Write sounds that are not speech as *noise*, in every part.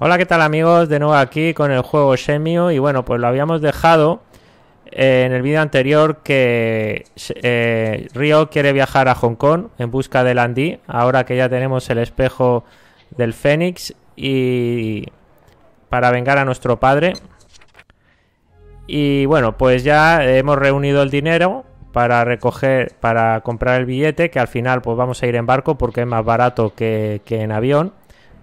Hola, ¿qué tal amigos? De nuevo aquí con el juego Shemio y bueno, pues lo habíamos dejado eh, en el vídeo anterior que eh, quiere viajar a Hong Kong en busca de Landy, ahora que ya tenemos el espejo del Fénix y para vengar a nuestro padre. Y bueno, pues ya hemos reunido el dinero para recoger, para comprar el billete, que al final pues vamos a ir en barco porque es más barato que, que en avión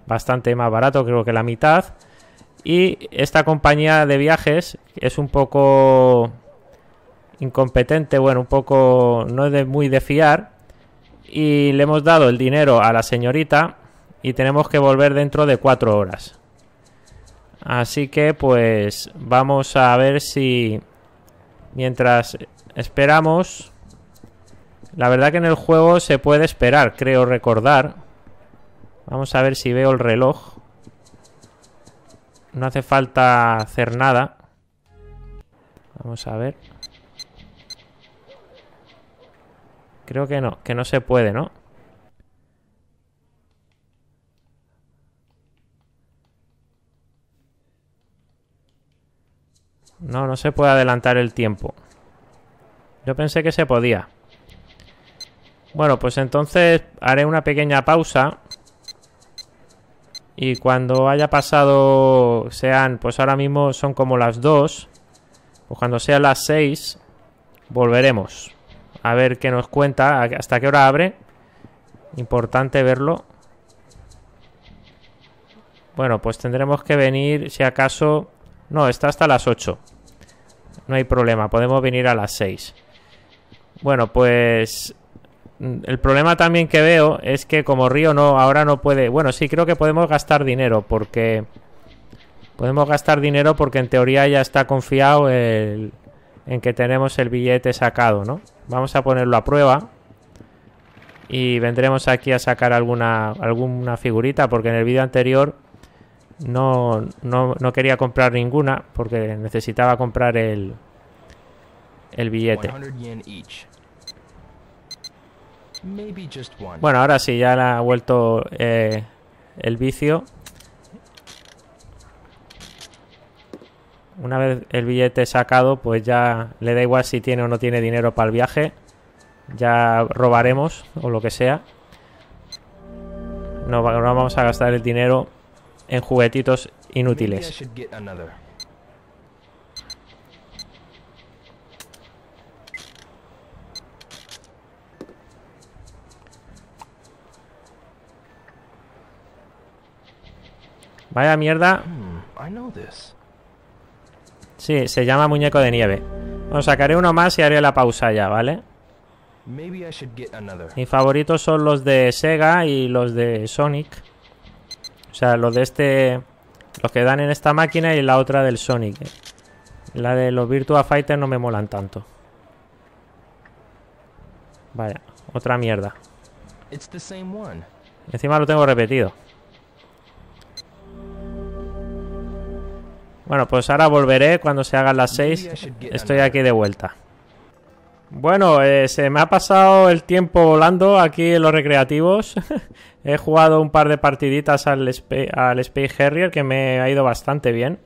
bastante más barato, creo que la mitad. Y esta compañía de viajes es un poco incompetente, bueno, un poco no es de muy de fiar. Y le hemos dado el dinero a la señorita y tenemos que volver dentro de cuatro horas. Así que pues vamos a ver si mientras esperamos... La verdad que en el juego se puede esperar, creo recordar. Vamos a ver si veo el reloj. No hace falta hacer nada. Vamos a ver. Creo que no, que no se puede, ¿no? No, no se puede adelantar el tiempo. Yo pensé que se podía. Bueno, pues entonces haré una pequeña pausa. Y cuando haya pasado, sean, pues ahora mismo son como las 2. Pues cuando sean las 6, volveremos. A ver qué nos cuenta, hasta qué hora abre. Importante verlo. Bueno, pues tendremos que venir, si acaso... No, está hasta las 8. No hay problema, podemos venir a las 6. Bueno, pues el problema también que veo es que como Río no ahora no puede, bueno, sí creo que podemos gastar dinero porque podemos gastar dinero porque en teoría ya está confiado en que tenemos el billete sacado, ¿no? Vamos a ponerlo a prueba y vendremos aquí a sacar alguna alguna figurita porque en el vídeo anterior no, no, no quería comprar ninguna porque necesitaba comprar el el billete. Bueno, ahora sí, ya le ha vuelto eh, el vicio. Una vez el billete sacado, pues ya le da igual si tiene o no tiene dinero para el viaje. Ya robaremos o lo que sea. No, no vamos a gastar el dinero en juguetitos inútiles. Vaya mierda. Hmm, sí, se llama muñeco de nieve. Bueno, sacaré uno más y haré la pausa ya, ¿vale? Mis favoritos son los de Sega y los de Sonic. O sea, los de este... Los que dan en esta máquina y la otra del Sonic. La de los Virtua Fighter no me molan tanto. Vaya, otra mierda. Encima lo tengo repetido. Bueno, pues ahora volveré cuando se hagan las 6. Estoy aquí de vuelta. Bueno, eh, se me ha pasado el tiempo volando aquí en los recreativos. *laughs* He jugado un par de partiditas al, al Space Harrier que me ha ido bastante bien.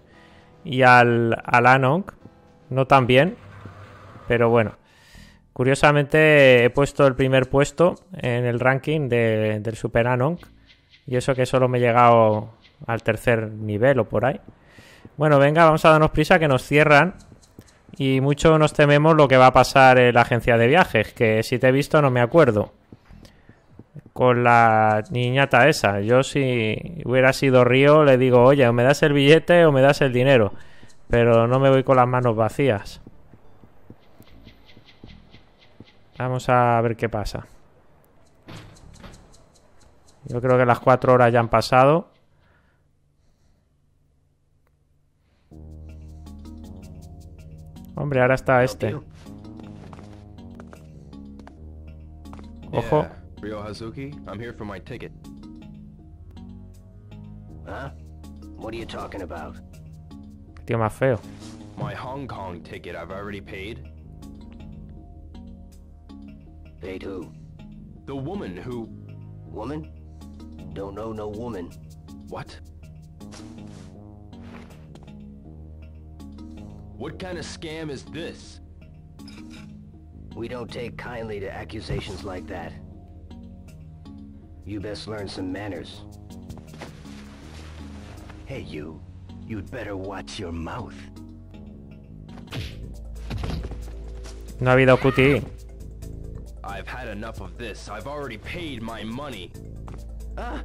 Y al, al Anong, no tan bien. Pero bueno. Curiosamente he puesto el primer puesto en el ranking del Super Anong. Y eso que solo me he llegado al tercer nivel o por ahí. Bueno, venga, vamos a darnos prisa que nos cierran. Y mucho nos tememos lo que va a pasar en la agencia de viajes, que si te he visto no me acuerdo. Con la niñata esa. Yo si hubiera sido Río le digo, oye, o me das el billete o me das el dinero. Pero no me voy con las manos vacías. Vamos a ver qué pasa. Yo creo que las cuatro horas ya han pasado. Hombre, ahora está este. Ojo. Ryo Hazuki, I'm here for my ticket. Huh? What are you talking about? Tío más feo. My Hong Kong ticket I've already paid. Paid who? The woman who... Woman? Don't know no woman. What kind of scam is this? We don't take kindly to accusations like that. You best learn some manners. Hey, you. You'd better watch your mouth. No ha habido QTE. I've had enough of this. I've already paid my money. Ah,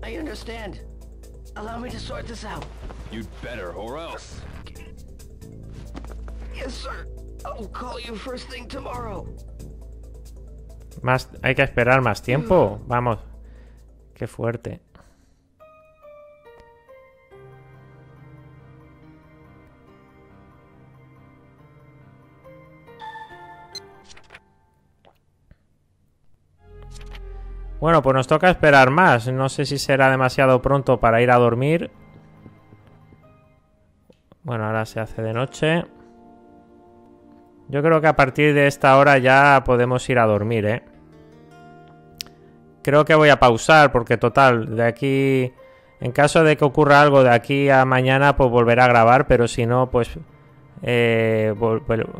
I understand. Allow me to sort this out. You'd better, or else. Yes, sir. I'll call you first thing tomorrow. Más, hay que esperar más tiempo. Vamos. Qué fuerte. Bueno, pues nos toca esperar más. No sé si será demasiado pronto para ir a dormir. Bueno, ahora se hace de noche. Yo creo que a partir de esta hora ya podemos ir a dormir, ¿eh? Creo que voy a pausar porque total, de aquí... En caso de que ocurra algo de aquí a mañana, pues volveré a grabar, pero si no, pues... eh,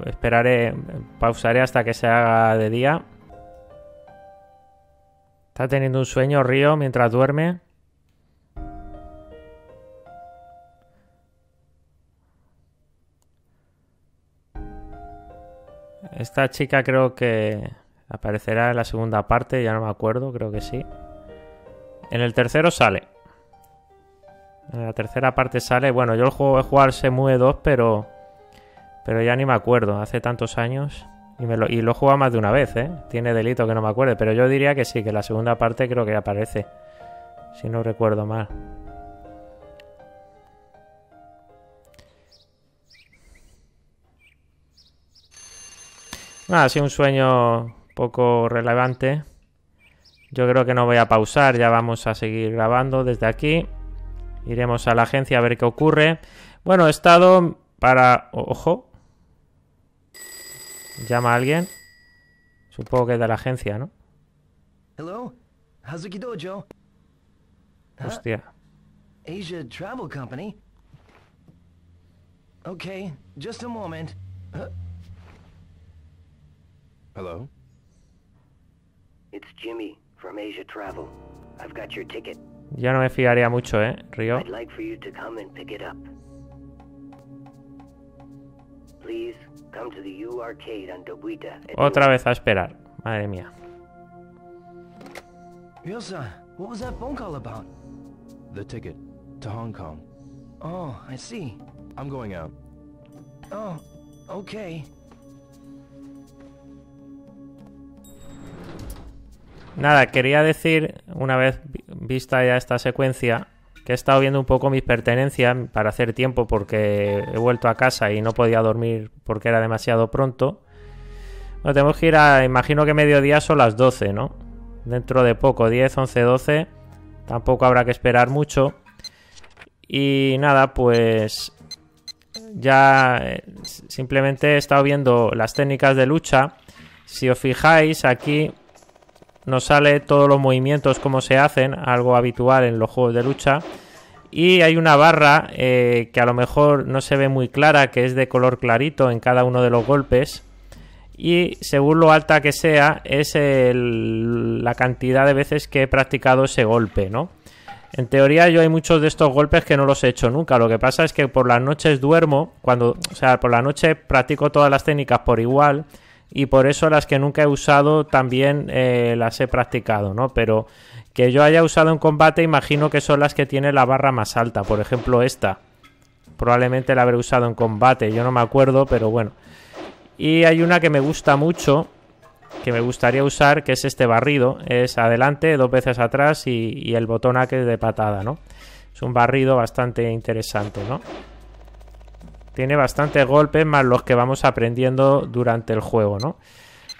esperaré, pausaré hasta que se haga de día. Está teniendo un sueño Río mientras duerme. Esta chica creo que aparecerá en la segunda parte, ya no me acuerdo, creo que sí. En el tercero sale. En la tercera parte sale. Bueno, yo el juego de jugar Semue 2, pero. Pero ya ni me acuerdo, hace tantos años. Y, me lo, y lo he jugado más de una vez, ¿eh? Tiene delito que no me acuerde, pero yo diría que sí, que la segunda parte creo que aparece. Si no recuerdo mal. Nada, ha sido un sueño poco relevante. Yo creo que no voy a pausar, ya vamos a seguir grabando desde aquí. Iremos a la agencia a ver qué ocurre. Bueno, he estado para... Ojo. Llama a alguien. Supongo que es de la agencia, ¿no? Hello? Hazuki Dojo? Huh? Hostia. Asia Travel Company? Okay, just a moment. Hello? It's Jimmy from Asia Travel. I've got your ticket. Ya no me fiaría mucho, ¿eh, Río? I'd like for you to come and pick it up. Please come to the U Arcade on Dobuita. at Otra vez a esperar. Madre mía. Ryosa, what was that phone call about? The ticket to Hong Kong. Oh, I see. I'm going out. Oh, okay. Nada, quería decir, una vez vi- vista ya esta secuencia, que he estado viendo un poco mis pertenencias para hacer tiempo porque he vuelto a casa y no podía dormir porque era demasiado pronto. Bueno, tenemos que ir a, imagino que mediodía son las 12, ¿no? Dentro de poco, 10, 11, 12. Tampoco habrá que esperar mucho. Y nada, pues ya eh, simplemente he estado viendo las técnicas de lucha. Si os fijáis, aquí nos sale todos los movimientos como se hacen, algo habitual en los juegos de lucha. Y hay una barra eh, que a lo mejor no se ve muy clara, que es de color clarito en cada uno de los golpes. Y según lo alta que sea, es la cantidad de veces que he practicado ese golpe, ¿no? En teoría yo hay muchos de estos golpes que no los he hecho nunca. Lo que pasa es que por las noches duermo, cuando, o sea, por la noche practico todas las técnicas por igual y por eso las que nunca he usado también eh, las he practicado, ¿no? Pero que yo haya usado en combate imagino que son las que tiene la barra más alta. Por ejemplo esta. Probablemente la habré usado en combate, yo no me acuerdo, pero bueno. Y hay una que me gusta mucho, que me gustaría usar, que es este barrido. Es adelante, dos veces atrás y, y el botón A que de patada, ¿no? Es un barrido bastante interesante, ¿no? Tiene bastantes golpes más los que vamos aprendiendo durante el juego, ¿no?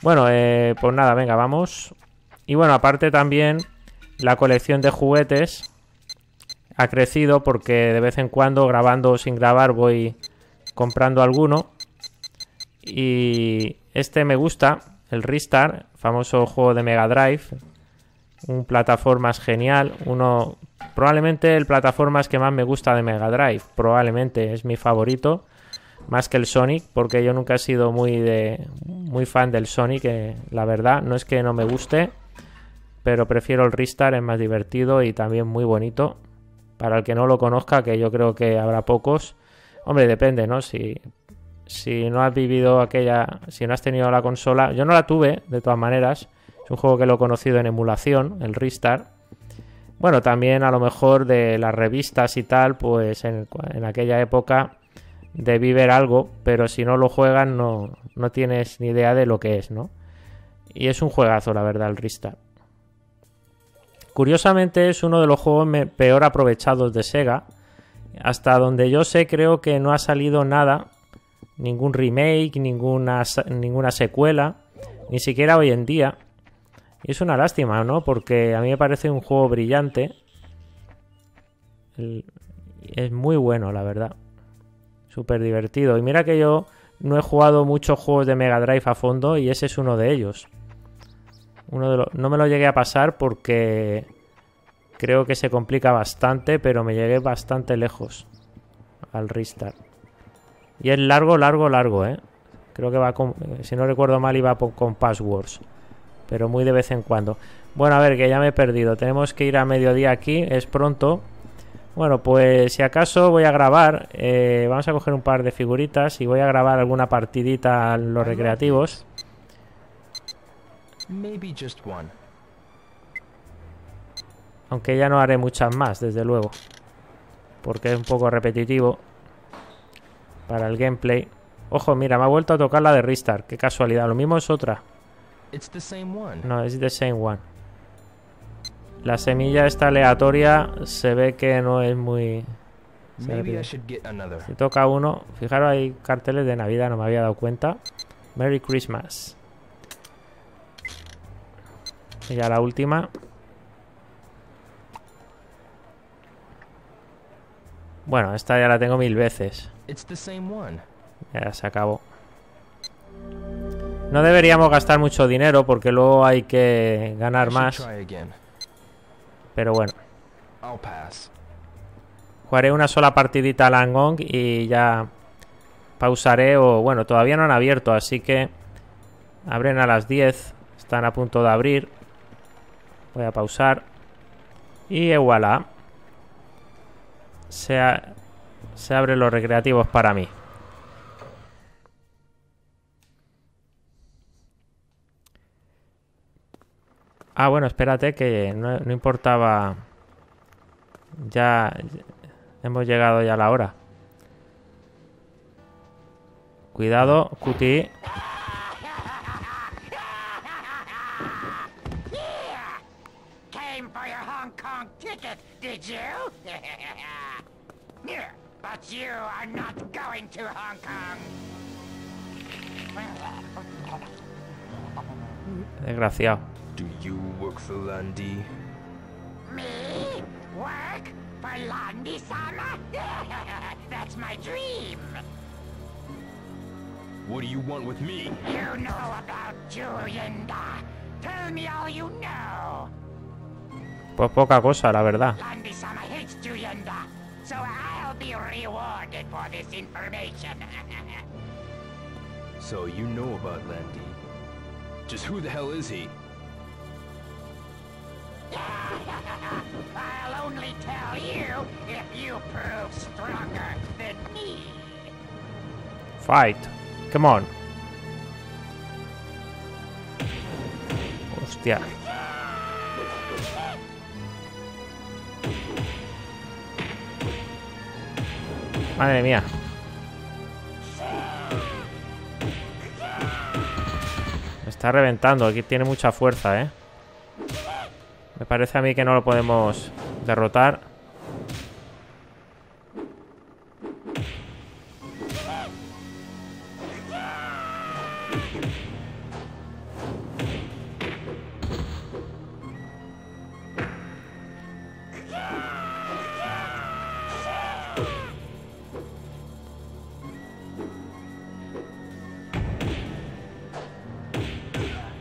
Bueno, eh, pues nada, venga, vamos. Y bueno, aparte también la colección de juguetes ha crecido porque de vez en cuando, grabando o sin grabar, voy comprando alguno. Y este me gusta, el Ristar, famoso juego de Mega Drive. Un plataformas genial, uno probablemente el plataformas que más me gusta de Mega Drive, probablemente es mi favorito. más que el Sonic, porque yo nunca he sido muy de muy fan del Sonic, eh, la verdad, no es que no me guste, pero prefiero el Ristar, es más divertido y también muy bonito. Para el que no lo conozca, que yo creo que habrá pocos. Hombre, depende, ¿no? Si, si no has vivido aquella, si no has tenido la consola, yo no la tuve, de todas maneras. Es un juego que lo he conocido en emulación, el Ristar. Bueno, también a lo mejor de las revistas y tal, pues en, aquella época debí ver algo, pero si no lo juegas no, no tienes ni idea de lo que es, ¿no? Y es un juegazo, la verdad, el Ristar. Curiosamente es uno de los juegos peor aprovechados de Sega. Hasta donde yo sé creo que no ha salido nada, ningún remake, ninguna, ninguna secuela, ni siquiera hoy en día. Y es una lástima, ¿no? Porque a mí me parece un juego brillante. Es muy bueno, la verdad. Súper divertido. Y mira que yo no he jugado muchos juegos de Mega Drive a fondo y ese es uno de ellos. Uno de los... No me lo llegué a pasar porque creo que se complica bastante, pero me llegué bastante lejos al restart. Y es largo, largo, largo, ¿eh? Creo que va con... Eh, si no recuerdo mal, iba con passwords. Pero muy de vez en cuando. Bueno, a ver, que ya me he perdido. Tenemos que ir a mediodía aquí. Es pronto. Bueno, pues si acaso voy a grabar. Eh, vamos a coger un par de figuritas y voy a grabar alguna partidita en los recreativos. Maybe just one. Aunque ya no haré muchas más, desde luego. Porque es un poco repetitivo. Para el gameplay. Ojo, mira, me ha vuelto a tocar la de Restart. Qué casualidad. Lo mismo es otra. It's the same one. No, es the same one. La semilla esta aleatoria se ve que no es muy... se Maybe I repite. should get another. Si toca uno, fijaros, hay carteles de Navidad, no me había dado cuenta. Merry Christmas. Y ya la última. Bueno, esta ya la tengo mil veces. It's the same one. Ya se acabó. No deberíamos gastar mucho dinero porque luego hay que ganar más. Pero bueno, jugaré una sola partidita a Langong y ya pausaré o bueno, todavía no han abierto, así que abren a las 10, están a punto de abrir. Voy a pausar y voilà. Se, a- se abren los recreativos para mí. Ah, bueno, espérate que no, no importaba. Ya hemos llegado ya a la hora. Cuidado, Kong. Desgraciado. Do you work for Landy? Me? Work? For Landi-sama? *laughs* That's my dream. What do you want with me? You know about Julianda. Tell me all you know. Pues poca cosa, la verdad. Landi-sama hates Julianda, so I'll be rewarded for this information. *laughs* So you know about Landy. Just who the hell is he? If you prove stronger than me. Fight. Come on. Hostia. Madre mía. Está reventando. Aquí tiene mucha fuerza, ¿eh? Me parece a mí que no lo podemos derrotar.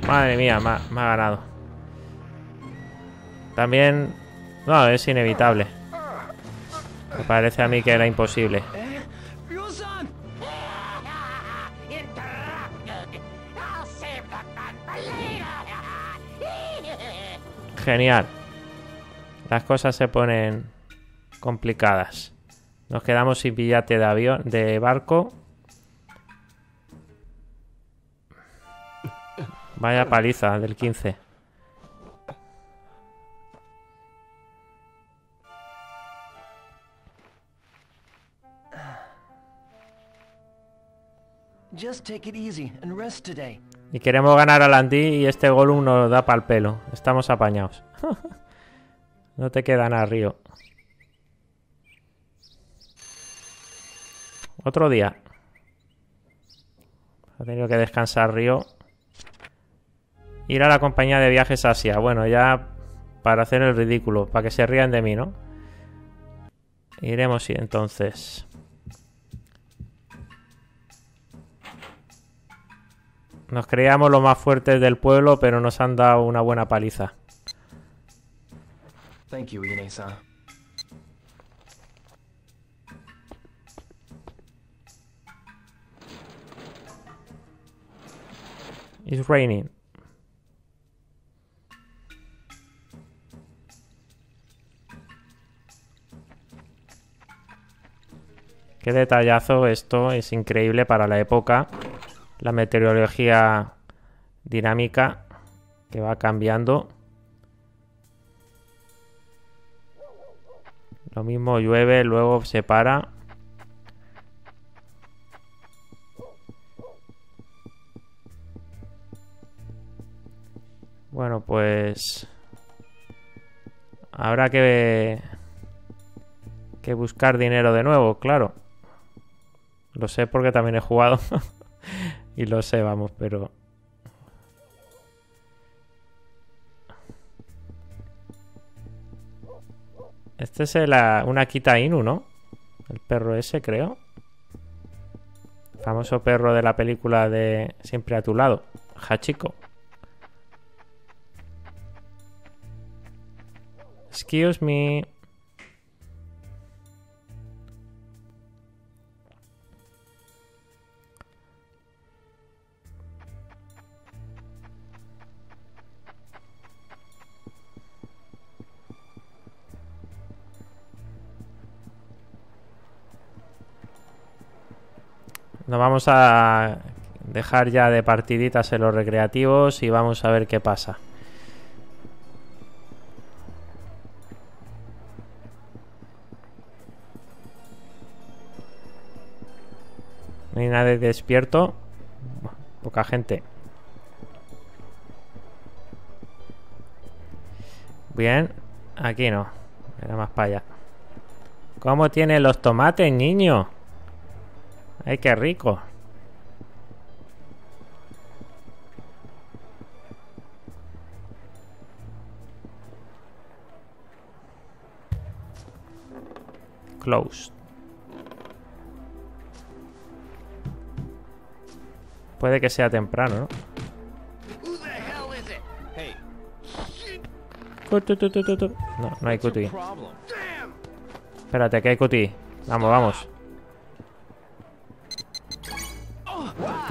Madre mía, me ha, ganado. También... No, es inevitable. Me parece a mí que era imposible. Genial. Las cosas se ponen complicadas. Nos quedamos sin billete de avión, de barco. Vaya paliza del 15. Y queremos ganar al Andy y este Gollum nos da pa'l pelo. Estamos apañados. *laughs* no te queda nada, Río. Otro día. Ha tenido que descansar Río. Ir a la compañía de viajes Asia. Bueno, ya para hacer el ridículo. Para que se rían de mí, ¿no? Iremos entonces. Nos creíamos los más fuertes del pueblo, pero nos han dado una buena paliza. Thank you, Ine-san. It's raining. Qué detallazo esto, es increíble para la época. La meteorología dinámica que va cambiando. Lo mismo llueve, luego se para. Bueno, pues habrá que que buscar dinero de nuevo, claro. Lo sé porque también he jugado *laughs* y lo sé, vamos, pero Este es el, ah, una Kita Inu, ¿no? El perro ese, creo. famoso perro de la película de Siempre a tu lado. Hachiko. Excuse me. Nos vamos a dejar ya de partiditas en los recreativos y vamos a ver qué pasa. No hay nadie despierto. Poca gente. Bien. Aquí no. Era más para allá. ¿Cómo tiene los tomates, niño? ¡Ay, qué rico! Closed. Puede que sea temprano, ¿no? Who the hell is it? Hey, Cutu, tu, tu, tu, tu. No, no hay cutie. Espérate, que hay cutie. Vamos, vamos.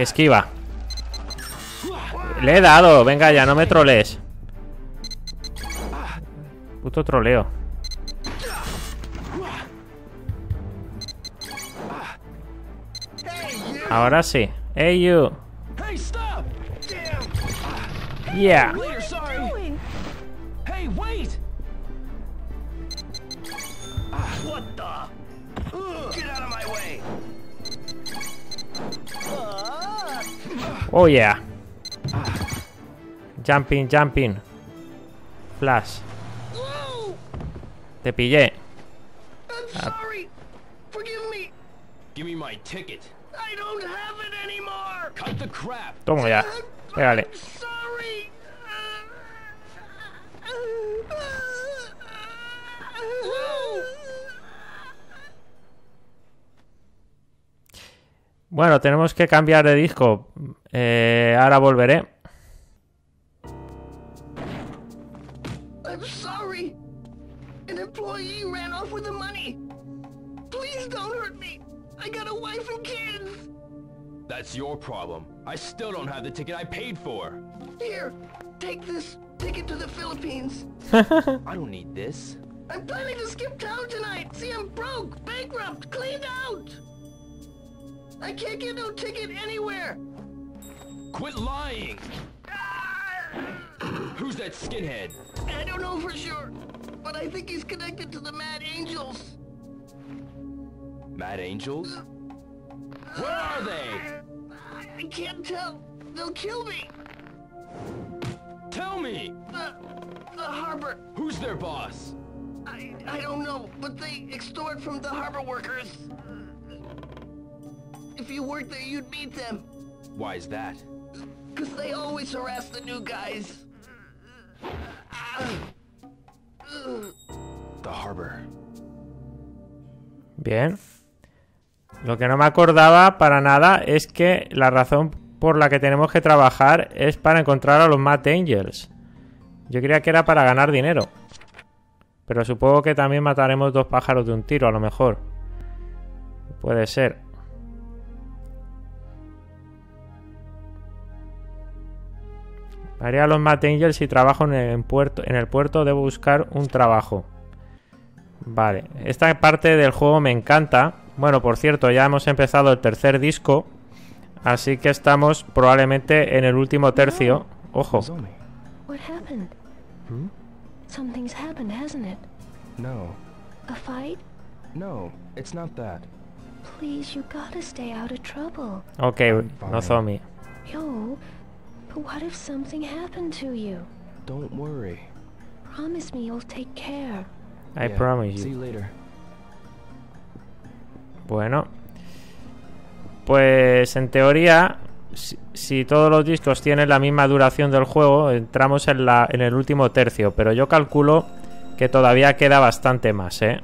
Esquiva. Le he dado. Venga ya, no me trolees. Puto troleo. Ahora sí. Hey, you. Yeah. Oh, yeah. Jumping, jumping. Flash. Te pillé. I'm ah. sorry! Forgive me! Give me my ticket. I don't have it anymore! Cut the crap. Toma ya. Pégale. I'm sorry! Bueno, tenemos que cambiar de disco. Eh, ahora volveré. I'm sorry! An employee ran off with the money! Please don't hurt me! I got a wife and kids! That's your problem. I still don't have the ticket I paid for. Here, take this. ticket to the Philippines. *laughs* I don't need this. I'm planning to skip town tonight. See, I'm broke, bankrupt, cleaned out. I can't get no ticket anywhere. Quit lying! Ah! Who's that skinhead? I don't know for sure, but I think he's connected to the Mad Angels. Mad Angels? Uh, Where are uh, they? I, I can't tell. They'll kill me. Tell me! The, the harbor. Who's their boss? I, I don't know, but they extort from the harbor workers. If you worked there, you'd meet them. Why is that? Because they always harass the new guys. The harbor. Bien. Lo que no me acordaba para nada es que la razón por la que tenemos que trabajar es para encontrar a los Mad Angels. Yo creía que era para ganar dinero. Pero supongo que también mataremos dos pájaros de un tiro, a lo mejor. Puede ser. Haré a los Mad Angels si trabajo en el puerto. En el puerto debo buscar un trabajo. Vale, esta parte del juego me encanta. Bueno, por cierto, ya hemos empezado el tercer disco. Así que estamos probablemente en el último tercio. Ojo. What happened? Hmm? Something's happened, hasn't it? No. A fight? No, it's not that. Please, you gotta stay out of trouble. Ok, fine. Nozomi. Yo, but what if something happened to you? Don't worry. Promise me you'll take care. I Yeah, promise See you. you later. Bueno. Pues en teoría, si, si todos los discos tienen la misma duración del juego, entramos en, la, en el último tercio. Pero yo calculo que todavía queda bastante más, ¿eh?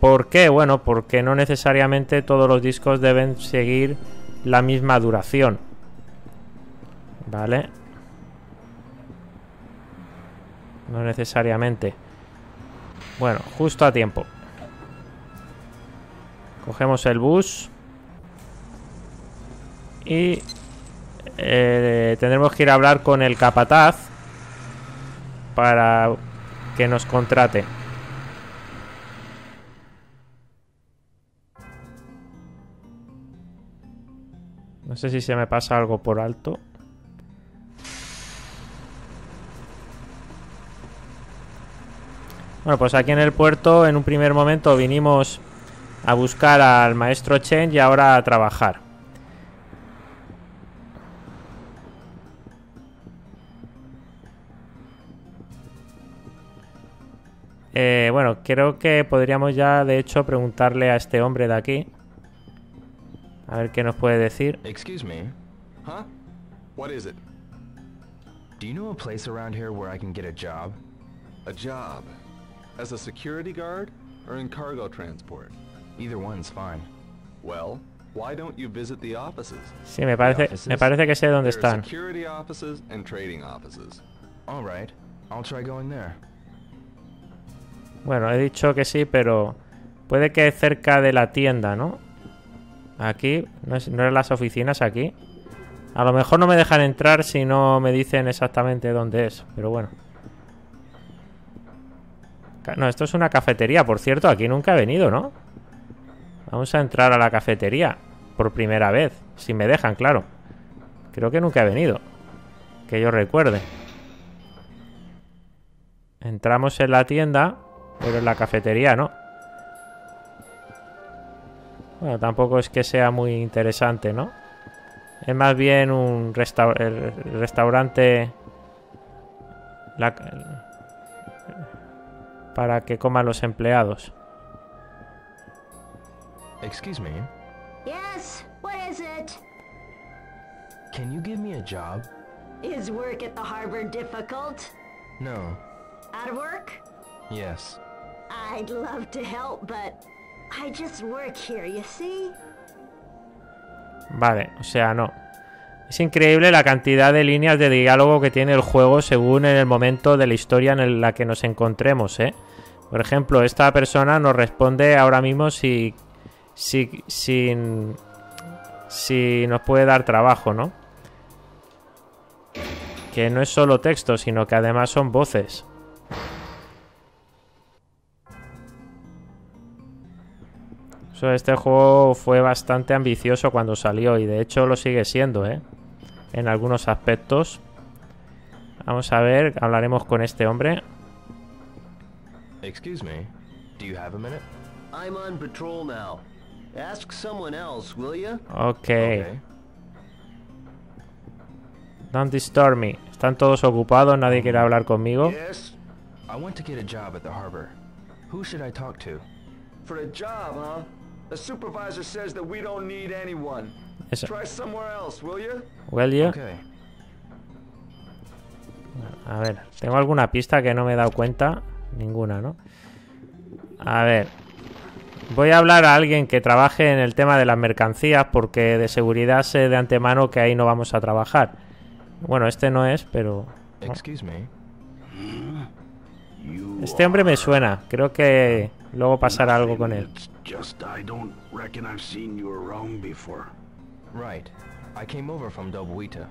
¿Por qué? Bueno, porque no necesariamente todos los discos deben seguir la misma duración. ¿Vale? No necesariamente. Bueno, justo a tiempo. Cogemos el bus. Y eh, tendremos que ir a hablar con el capataz para que nos contrate. No sé si se me pasa algo por alto. Bueno, pues aquí en el puerto en un primer momento vinimos a buscar al maestro Chen y ahora a trabajar. Eh, bueno, creo que podríamos ya de hecho preguntarle a este hombre de aquí. A ver qué nos puede decir. Excuse me. Huh? What is it? Do you know a place around here where I can get a job? A job? As a security guard or in cargo transport? Either one's fine. Well, why don't you visit the offices? Sí, me parece, me parece que sé dónde están. security offices and trading offices. All right. I'll try going there. Bueno, he dicho que sí, pero puede que cerca de la tienda, ¿no? Aquí, no es, no es las oficinas aquí. A lo mejor no me dejan entrar si no me dicen exactamente dónde es, pero bueno. No, esto es una cafetería, por cierto, aquí nunca he venido, ¿no? Vamos a entrar a la cafetería por primera vez, si me dejan, claro. Creo que nunca he venido. Que yo recuerde. Entramos en la tienda, pero en la cafetería no. Bueno, tampoco es que sea muy interesante, ¿no? Es más bien un restaurante la- para que coman los empleados. Excuse me. Yes, what is it? Can you give me a job? Is work at the harbor difficult? No. Out of work? Yes. I'd love to help, but I just work here, you see? Vale, o sea, no. Es increíble la cantidad de líneas de diálogo que tiene el juego según en el momento de la historia en la que nos encontremos, ¿eh? Por ejemplo, esta persona nos responde ahora mismo si, si, si, nos puede dar trabajo, ¿no? que no es solo texto, sino que además son voces. Este juego fue bastante ambicioso cuando salió y de hecho lo sigue siendo, ¿eh? En algunos aspectos. Vamos a ver, hablaremos con este hombre. Excuse me. Do you have a minute? I'm on patrol now. Ask someone else, will you? Ok. Okay. Don't disturb me. Están todos ocupados, nadie quiere hablar conmigo. Yes. I want to get a job at the harbor. Who should I talk to? For a job, huh? The supervisor says that we don't need anyone. Eso. Try somewhere else, will you? Will you? Okay. A ver, ¿tengo alguna pista que no me he dado cuenta? Ninguna, ¿no? A ver. Voy a hablar a alguien que trabaje en el tema de las mercancías porque de seguridad sé de antemano que ahí no vamos a trabajar. Bueno, este no es, pero... Excuse me. Este hombre me suena. Creo que luego pasará algo con él. Right. I came over from Dobuita.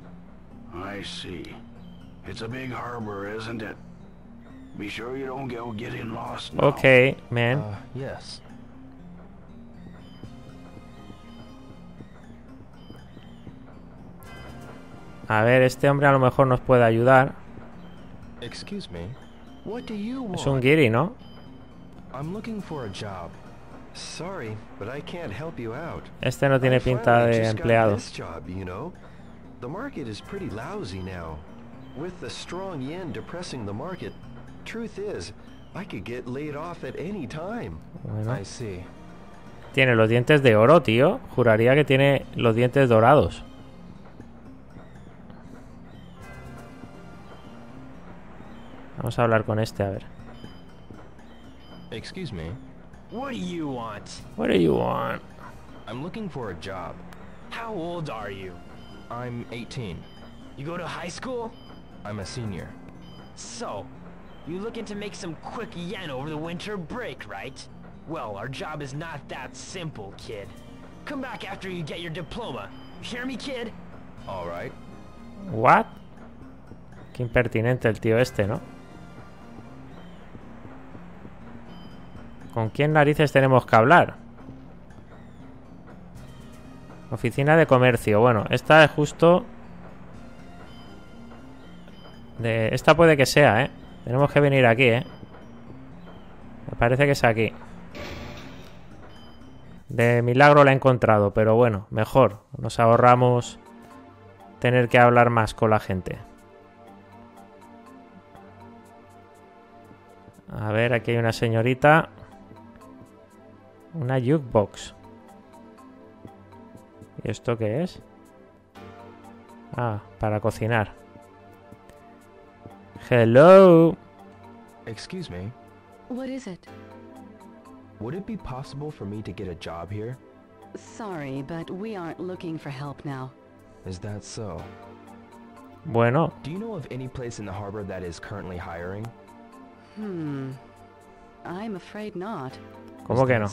I see. It's a big harbor, isn't it? Be sure you don't go getting lost now. Ok, man. Uh, yes. A ver, este hombre a lo mejor nos puede ayudar. Excuse me. What do you want? Es un guiri, ¿no? I'm looking for a job. Este no tiene pinta de empleado. This job, you know. The market is pretty lousy now. With the strong yen depressing the market, truth is, I could get laid off at any time. Bueno. I see. Tiene los dientes de oro, tío. Juraría que tiene los dientes dorados. Vamos a hablar con este, a ver. Excuse me. What do you want? What do you want? I'm looking for a job. How old are you? I'm 18. You go to high school? I'm a senior. So, you looking to make some quick yen over the winter break, right? Well, our job is not that simple, kid. Come back after you get your diploma. You hear me, kid? All right. What? Qué impertinente el tío este, ¿no? ¿Con quién narices tenemos que hablar? Oficina de comercio. Bueno, esta es justo... De... Esta puede que sea, ¿eh? Tenemos que venir aquí, ¿eh? Me parece que es aquí. De milagro la he encontrado, pero bueno, mejor. Nos ahorramos tener que hablar más con la gente. A ver, aquí hay una señorita. Una jukebox. ¿Y esto qué es? Ah, para cocinar. Hello. Excuse me. What is it? Would it be possible for me to get a job here? Sorry, but we aren't looking for help now. Is that so? Bueno, Do you know of any place in the harbor that is currently hiring? Hmm. I'm afraid not. ¿Cómo que no?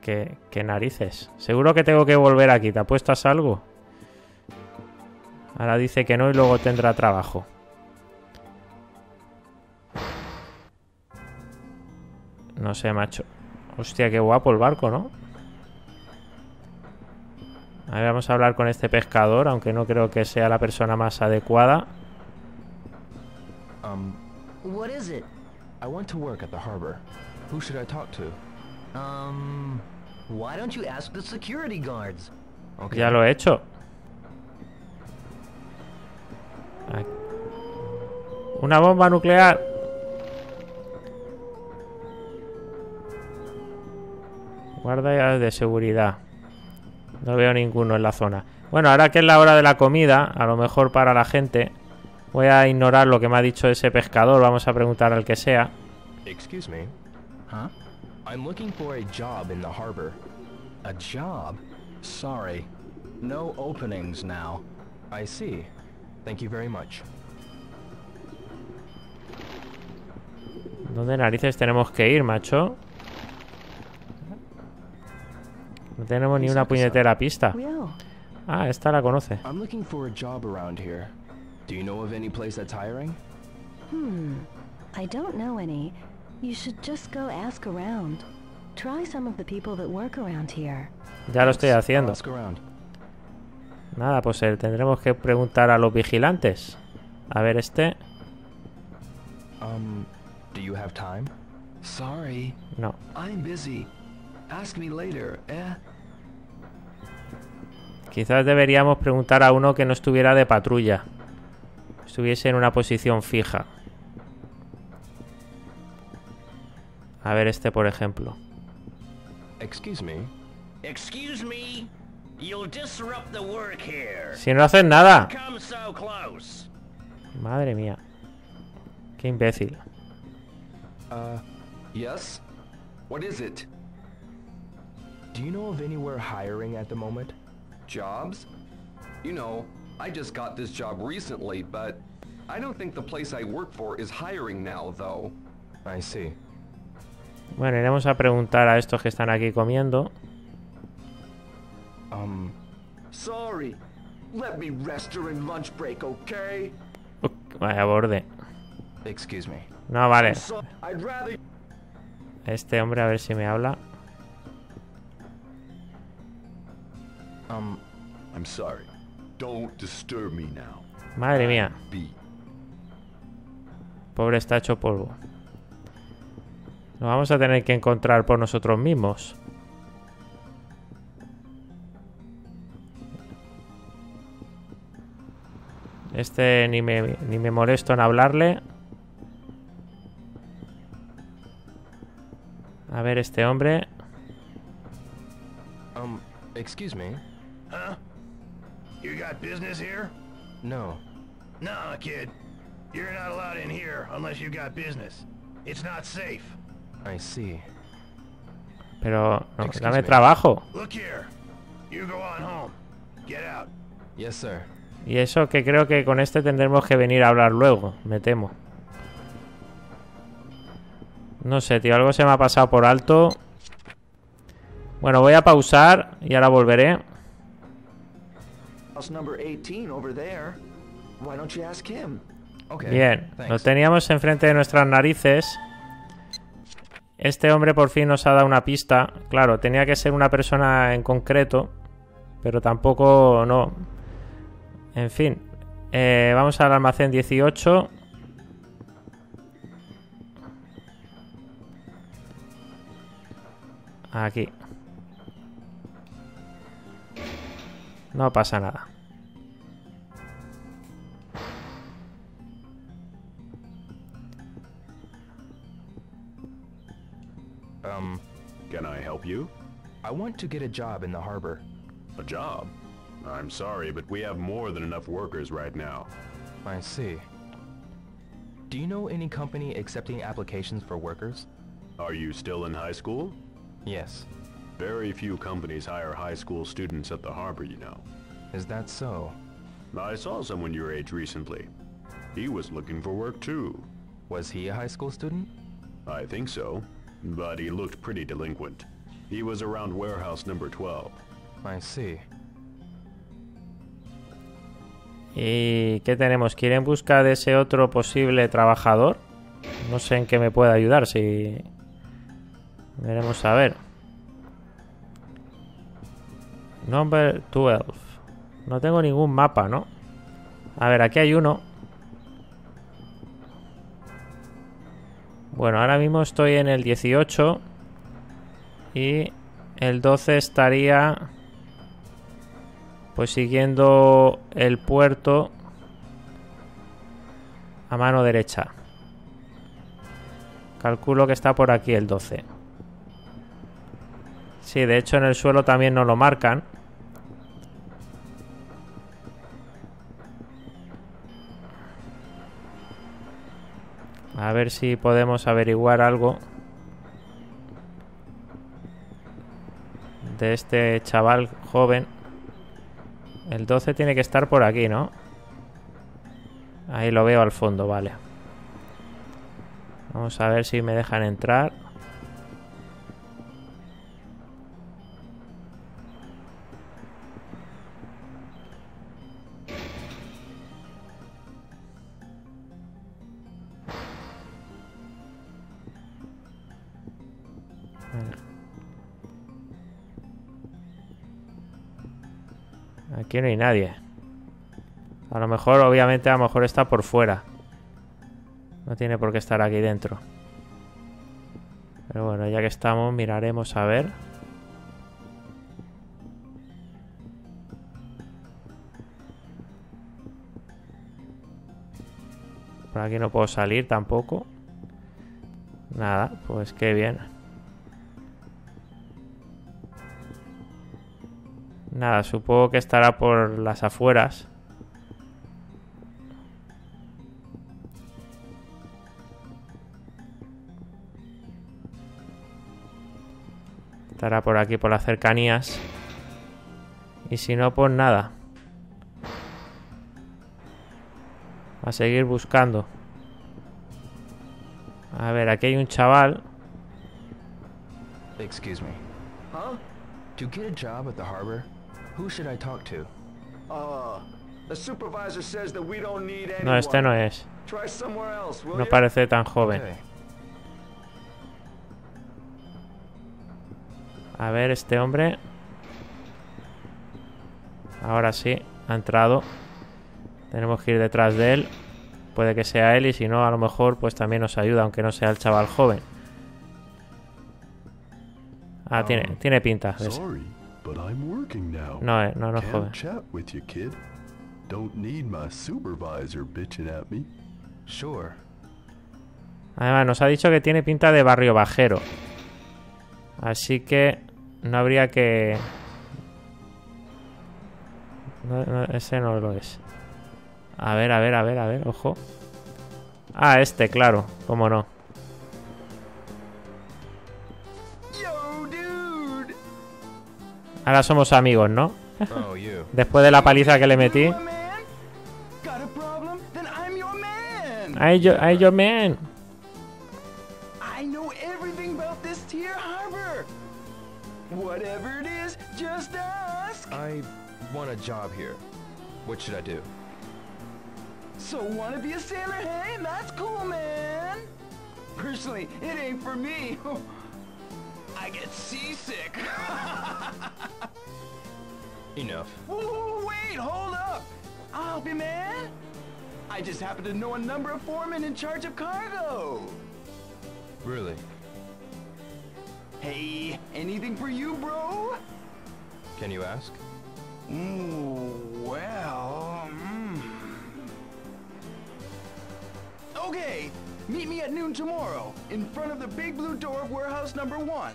¿Qué, qué narices? Seguro que tengo que volver aquí. ¿Te apuestas algo? Ahora dice que no y luego tendrá trabajo. No sé, macho. Hostia, qué guapo el barco, ¿no? A ver, vamos a hablar con este pescador, aunque no creo que sea la persona más adecuada. um, What is it? I want to work at the harbor. Who should I talk to? Um, why don't you ask the security guards? Okay. Ya lo he hecho. Una bomba nuclear. Guarda de seguridad. No veo ninguno en la zona. Bueno, ahora que es la hora de la comida, a lo mejor para la gente, voy a ignorar lo que me ha dicho ese pescador. Vamos a preguntar al que sea. Excuse me. Huh? I'm looking for a job in the harbor. A job? Sorry. No openings now. I see. Thank you very much. ¿Dónde narices tenemos que ir, macho? No tenemos ni una puñetera pista. Ah, esta la conoce. I'm looking for a job around here. Do you know of any place that's hiring? Hmm. I don't know any. You should just go ask around. Try some of the people that work around here. Ya lo estoy haciendo. Ask around. Nada, pues eh, tendremos que preguntar a los vigilantes. A ver este. Um, do you have time? Sorry, No. I'm busy. Ask me later, eh? Quizás deberíamos preguntar a uno que no estuviera de patrulla. Estuviese en una posición fija. A ver este, por ejemplo. Excuse me. Excuse me? You'll disrupt the work here. Si no haces nada. Come so close. Madre mía. Qué imbécil. Uh, yes? What is it? Do you know of anywhere hiring at the moment? Jobs? You know, I just got this job recently, but I don't think the place I work for is hiring now, though. I see. Bueno, iremos a preguntar a estos que están aquí comiendo. Um, Sorry. Let me rest during lunch break, okay? Vaya borde. excuse me. No, vale. Este hombre, a ver si me habla. Um, I'm sorry. Don't disturb me now. Madre mía. Be. Pobre está hecho polvo. Nos vamos a tener que encontrar por nosotros mismos. Este ni me, ni me molesto en hablarle. A ver, este hombre. um, excuse me. Huh? You got business here? No. Nah, kid. You're not allowed in here unless you got business. It's not safe. I see. Pero, no, Excuse dame me. trabajo. Look here. You go on home. Get out. Yes, sir. Y eso que creo que con este tendremos que venir a hablar luego, me temo. No sé, tío, algo se me ha pasado por alto. Bueno, voy a pausar y ahora volveré. house number 18 over there. Why don't you ask him? Okay. Bien, lo teníamos enfrente de nuestras narices. Este hombre por fin nos ha dado una pista. Claro, tenía que ser una persona en concreto, pero tampoco no. En fin, eh, vamos al almacén 18. Aquí. No pasa nada. Um, Can I help you? I want to get a job in the harbor. A job? I'm sorry, but we have more than enough workers right now. I see. Do you know any company accepting applications for workers? Are you still in high school? Yes. Very few companies hire high school students at the harbor, you know. Is that so? I saw someone your age recently. He was looking for work too. Was he a high school student? I think so, but he looked pretty delinquent. He was around warehouse number 12. I see. ¿Y qué tenemos? ¿Quieren buscar de ese otro posible trabajador? No sé en qué me puede ayudar, si... Veremos a ver. Number 12. No tengo ningún mapa, ¿no? A ver, aquí hay uno. Bueno, ahora mismo estoy en el 18. Y el 12 estaría... Pues siguiendo el puerto a mano derecha. Calculo que está por aquí el 12. Sí, de hecho en el suelo también nos lo marcan. A ver si podemos averiguar algo de este chaval joven. El 12 tiene que estar por aquí, ¿no? Ahí lo veo al fondo, vale. Vamos a ver si me dejan entrar. Aquí no hay nadie. A lo mejor, obviamente, a lo mejor está por fuera. No tiene por qué estar aquí dentro. Pero bueno, ya que estamos, miraremos a ver. Por aquí no puedo salir tampoco. Nada, pues qué bien. Nada, supongo que estará por las afueras. Estará por aquí, por las cercanías. Y si no, pues nada. A seguir buscando. A ver, aquí hay un chaval. Excuse me. Huh? To get a job at the harbor, who should I talk to? Uh, the supervisor says that we don't need anyone. No, este no es. Try somewhere else, will No parece tan joven. Okay. A ver, este hombre. Ahora sí, ha entrado. Tenemos que ir detrás de él. Puede que sea él y si no, a lo mejor pues también nos ayuda, aunque no sea el chaval joven. Ah, tiene, tiene pinta. de but I'm working now. No, eh, no, no joven. chat with you, kid. Don't need my supervisor bitching at me. Sure. Además, nos ha dicho que tiene pinta de barrio bajero. Así que no habría que... No, no, ese no lo es. A ver, a ver, a ver, a ver, ojo. Ah, este, claro, cómo no. Ahora somos amigos, ¿no? Oh, you. Después de la paliza que le metí. ¡Ay, yo, ay, yo, man! I know everything about this here harbor. Whatever it is, just ask. I want a job here. What should I do? So wanna be a sailor, hey? That's cool, man. Personally, it ain't for me. *laughs* I get seasick. *laughs* Enough. Whoa, wait, hold up. I'll be man. I just happen to know a number of foremen in charge of cargo. Really? Hey, anything for you, bro? Can you ask? Ooh, well, mm. Okay, meet me at noon tomorrow in front of the big blue door of warehouse number one.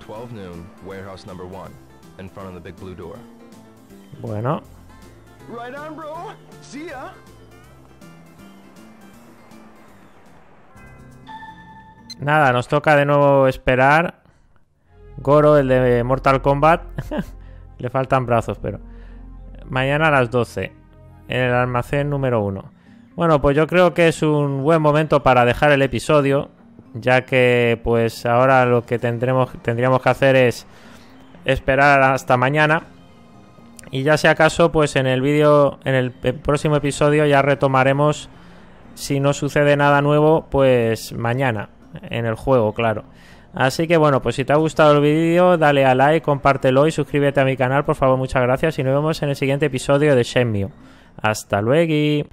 12 noon, warehouse number one, in front of the big blue door. Bueno, Right on, bro. See ya. nada, nos toca de nuevo esperar. Goro, el de Mortal Kombat. *laughs* Le faltan brazos, pero... Mañana a las 12. En el almacén número 1. Bueno, pues yo creo que es un buen momento para dejar el episodio. Ya que pues ahora lo que tendremos, tendríamos que hacer es esperar hasta mañana. Y ya si acaso, pues en el vídeo, en el próximo episodio ya retomaremos, si no sucede nada nuevo, pues mañana, en el juego, claro. Así que bueno, pues si te ha gustado el vídeo, dale a like, compártelo y suscríbete a mi canal, por favor, muchas gracias. Y nos vemos en el siguiente episodio de Shenmue. Hasta luego.